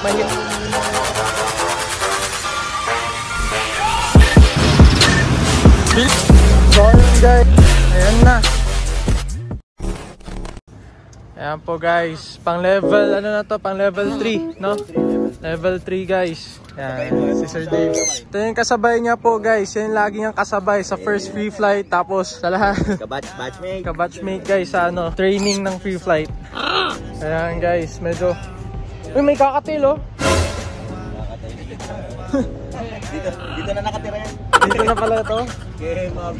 mahit. So yun guys, ayan na. Ayan po guys, pang level, ano na to, pang level 3, no? Level 3 guys. Ayan, si Sir Dave. Ito yung kasabay niya po guys, yan yung lagi niyang kasabay sa first free flight, tapos sa lahat, Kabatch, batchmate. kabatchmate guys sa ano, training ng free flight. Ayan guys, medyo, uy may kakatil oh. Dito, dito na nakatira yan. Dito na pala to. Okay, mga.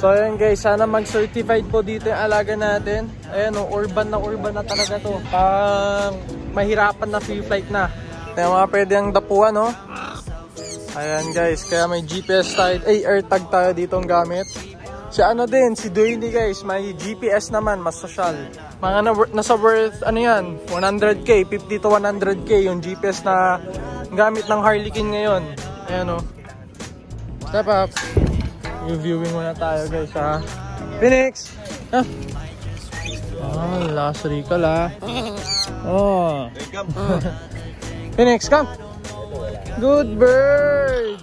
So ayan guys, sana mag-certified po dito yung alaga natin. Ayan oh, urban na urban na talaga to. Pang mahirapan na free flight na. Kaya mga pwede ang dapuan no. Ayan guys, kaya may GPS tayo, ay AirTag tayo dito ang gamit. Si ano din, si Dwayne guys, may GPS naman, mas social. Mga na, nasa worth, ano yan, 100k, 50 to 100k yung GPS na gamit ng Harlequin ngayon. Ayan o. Step up. Reviewing muna tayo guys ha. Phoenix! Ah! Ah, last recall ha. Oh. Phoenix, come! Good bird!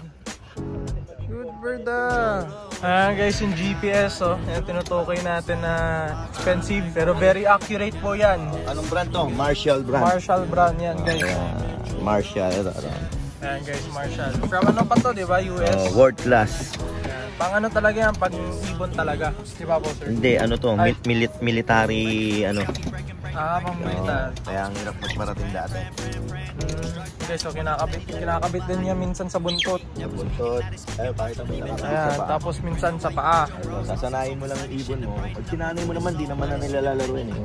Good bird ah! Ayan guys, yung GPS oh. Yan, tinutukoy natin na expensive pero very accurate po yan. Anong brand to? Marshall brand. Marshall brand yan guys. Ah, Marshall. Ito, ito. Ayan guys, Marshall. From ano pa to, di ba? US? Oh, world class. Ayan. Pang ano talaga yan, pang ibon talaga. Di ba po sir? Hindi, ano to? Mil- milit- military, ano. Ah, Oh, militar. kaya ang hirap magparating dati. Mm, okay, so kinakabit, kinakabit din niya minsan sa buntot. Yung buntot. Ayun, pakita mo sa Ayan, tapos minsan sa paa. Ayun, Sasanayin mo lang ang ibon mo. Pag sinanay mo naman, di naman na nilalaruin eh.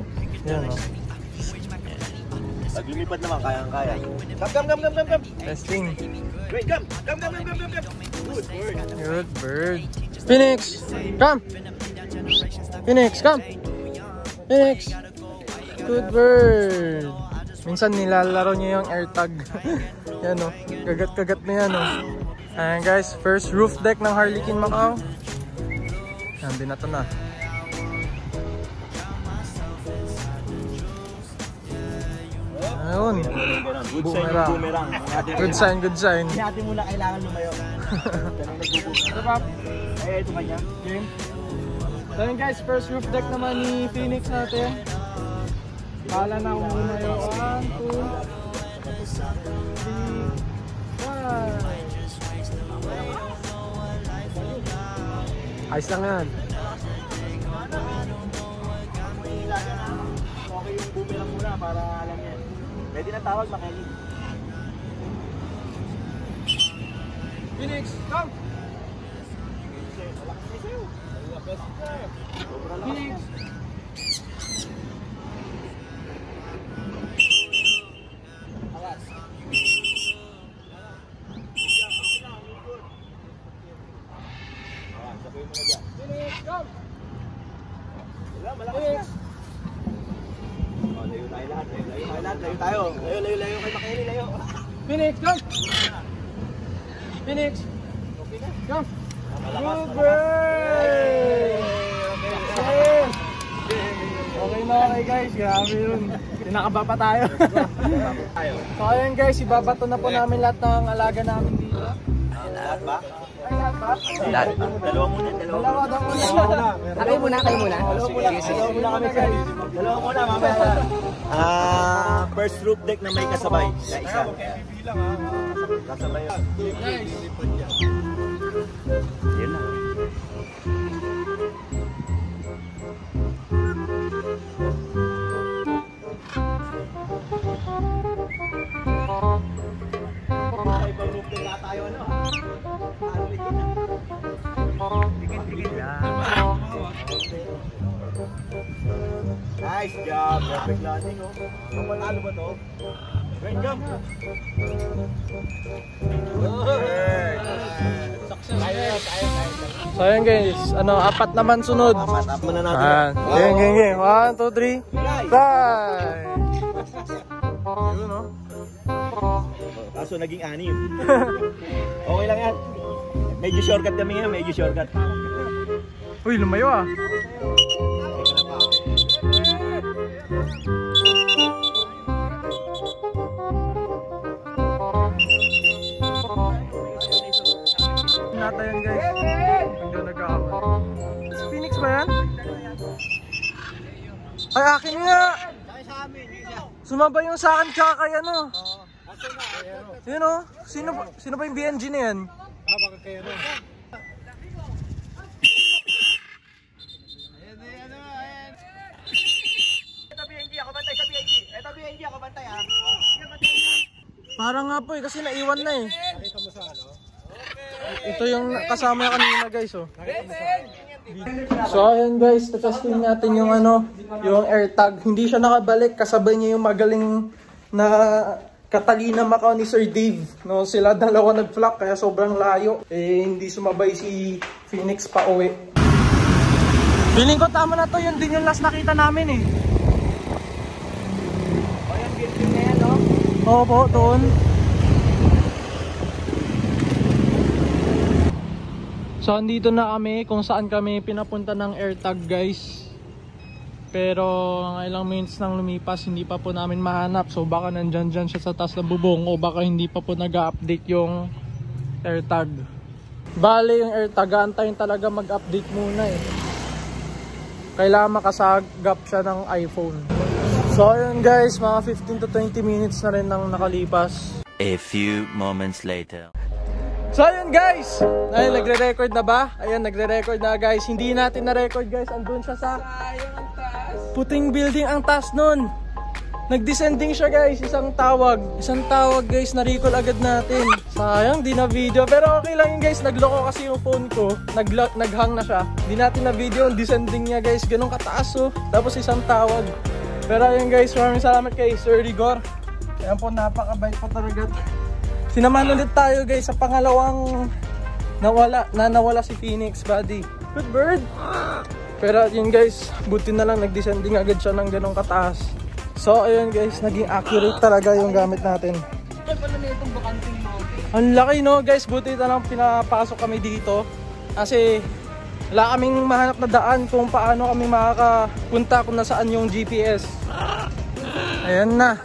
Yan oh. Pag lumipad naman, kayang-kaya. Come, come, come, come, come, come. Testing. Wait, come. Come, come, come, come, come, come. Good bird. Good bird. Phoenix, come. Phoenix, come. Phoenix. Good bird. Minsan nilalaro niya yung AirTag. yan o. Kagat-kagat na yan o. Ayan guys, first roof deck ng Harlequin Macau. Yan, binato na. Ayun. Good Boomerang. boomerang. Good sign, good sign. Hindi natin muna kailangan lumayo. Ito pa. Eh, ito kanya. Game. So yun guys, first roof deck naman ni Phoenix natin. Kala na kung muna yung 1, 2, 3, 4. Ayos lang yan. Okay yung boomerang muna para alam yan. Pwede na tawag, makinig. Phoenix, come! Phoenix, come! Wala, malakas na. Oh, layo tayo lahat. Layo tayo lahat. Layo tayo. Layo, layo, layo. Layo. Phoenix, come! Phoenix, Okay na. malakas. bird! Okay. Okay na okay guys, grabe yun. Tinakaba pa. Tayo. so ayun guys, ibabato na po namin lahat ng alaga namin dito. Lahat ba? Ay, lahat ba? Dalawa muna, dalawa. Dalawa daw muna. Kayo muna, kayo muna. Dalawa muna. Dalawa muna kami. Dalawa muna, mamaya. Ah, first roof deck na may kasabay. Na isa. Kasabay yun. Guys, Nice job. Perfect landing, oh. Ang panalo ba to? Great job. Kaya. So ayun guys, ano, apat naman sunod. Tap muna natin. Ah, game, game, game. One, two, three, fly! Yun, no? Kaso naging anim. okay lang yan. Medyo shortcut kami ngayon, medyo shortcut. Uy, lumayo ah. Nata yan guys. Hanggang nagkakaman. Phoenix ba yan? Ay, akin nga! Sumabay yung saan tsaka kay ano. Yun o. Sino, ba- sino ba yung BNG na yan? Ito BNG, ako sa BNG. Ito BNG, ako bantay ha. Parang nga po eh, kasi naiwan na eh. Ito yung kasama kanina guys oh. So ayun guys, testing natin yung ano, yung AirTag. Hindi siya nakabalik, kasabay niya yung magaling na Catalina Macau ni Sir Dave. No, sila dalawa nag-flock kaya sobrang layo. Eh hindi sumabay si Phoenix pa uwi. Feeling ko tama na to, yun din yung last nakita namin eh. O yan, building na yan, no? Oo po, doon. So, andito na kami kung saan kami pinapunta ng AirTag guys. Pero, ang ilang minutes nang lumipas, hindi pa po namin mahanap. So, baka nandyan dyan siya sa taas ng bubong o baka hindi pa po nag-update yung AirTag. Bale, yung AirTag, antayin talaga mag-update muna eh. Kailangan makasagap siya ng iPhone. So, ayun guys, mga 15 to 20 minutes na rin nang nakalipas. A few moments later. So ayun guys, ay nagre-record na ba? Ayun, nagre-record na guys. Hindi natin na-record guys, andun siya sa puting building ang taas nun. Nag-descending siya guys, isang tawag. Isang tawag guys, na-recall agad natin. Sayang, di na video. Pero okay lang yun guys, nagloko kasi yung phone ko. Nag naghang na siya. Di natin na video yung descending niya guys. Ganun kataas oh. Tapos isang tawag. Pero ayun guys, maraming salamat kay Sir Rigor. Ayan po, napakabait po talaga. Sinamahan ulit tayo guys sa pangalawang nawala, na nawala si Phoenix buddy. Good bird! Pero yun guys, buti na lang nag-descending agad siya ng ganong kataas. So ayun guys, naging accurate talaga yung gamit natin. Ang laki no guys, buti na lang pinapasok kami dito. Kasi wala kaming mahanap na daan kung paano kami makakapunta kung nasaan yung GPS. Ayan na.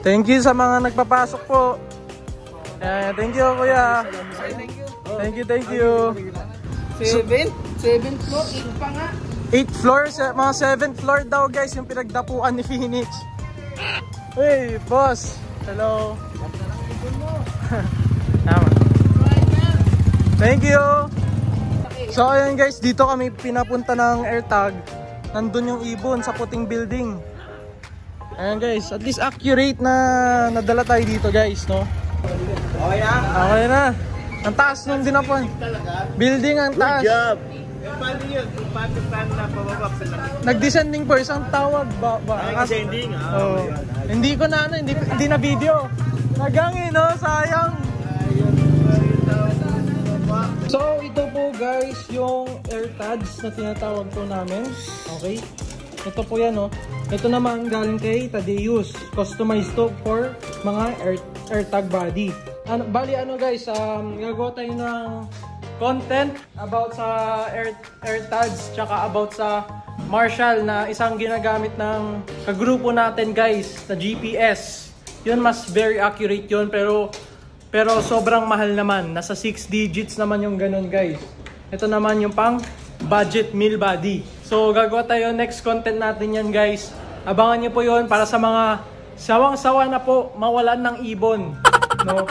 Thank you sa mga nagpapasok po. Ayan, thank you kuya. Thank you, thank you. Seven? Seven floor, eight pa nga. 8th floor, mga 7th floor daw guys yung pinagdapuan ni Phoenix. Hey, boss. Hello. Tama. Thank you. So ayun guys, dito kami pinapunta ng AirTag. Nandun yung ibon sa puting building. Ayan guys, at least accurate na nadala tayo dito guys, no? Okay na? Okay na. Ang taas nung dinapuan. Building ang taas. Paano yun? Kung paano paano na pababak sa? Nag-descending po isang tawag ba? ba? Ay, Kas- descending, ah. Oo. Hindi ko na ano, hindi, hindi na video. Nagang eh, no? Sayang. So, ito po guys, yung AirTags na tinatawag po namin. Okay? Ito po yan, no? Ito naman galing kay Tadeus. Customized to for mga Air, AirTag body. Ano, bali ano guys, um, gagawa tayo ng content about sa Air, AirTags tsaka about sa Marshall na isang ginagamit ng kagrupo natin guys na GPS. Yun mas very accurate yun pero pero sobrang mahal naman. Nasa 6 digits naman yung ganun guys. Ito naman yung pang budget meal body. So gagawa tayo next content natin yan guys. Abangan nyo po yon para sa mga sawang-sawa na po mawalan ng ibon. No?